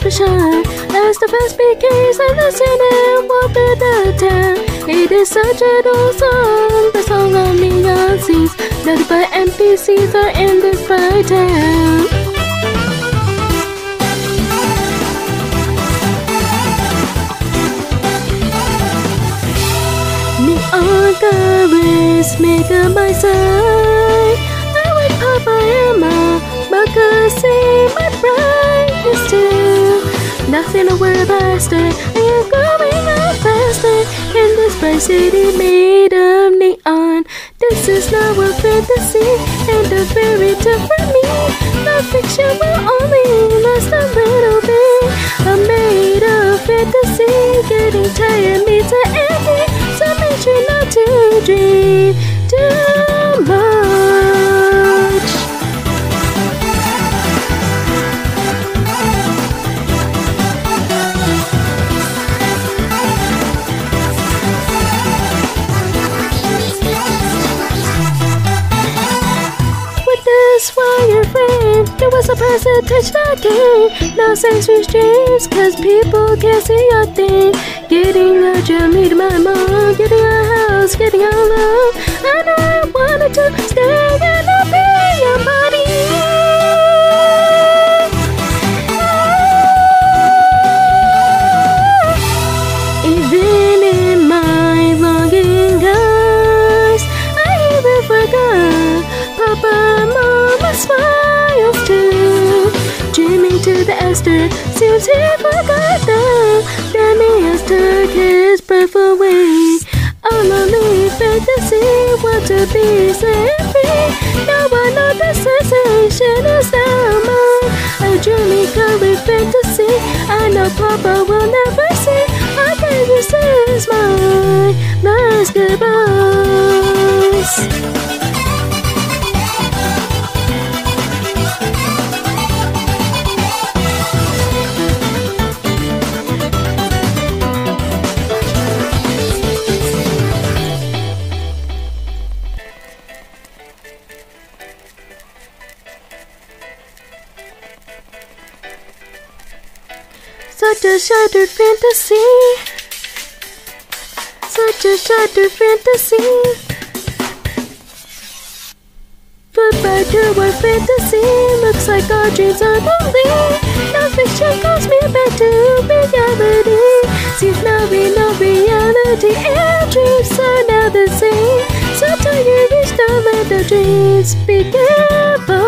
to shine as the first begins and the and walk through the town. It is such an old song, the song of neon scenes, noted by NPCs are in this bright town. Neon colors make up my Nothing a word faster, I am growing up faster in this bright city made of neon. This is not a fantasy and a fairy it was a touch that game. No sensory streams, cause people can't see a thing. Getting a job, meeting my mom, getting a house, getting a love. And I wanted to stay the Esther, seems he forgot them. Then he has took his breath away. A lonely fantasy, want to be set free. Now I know the sensation is mine. A dreamy colored fantasy, I know Papa will never see. I this is my last goodbyes. Such a shattered fantasy. Such a shattered fantasy. Back to our fantasy. Looks like our dreams are moving. Now fiction calls me back to reality. Seems now we know reality and dreams are now the same. So you reach the land of dreams begin.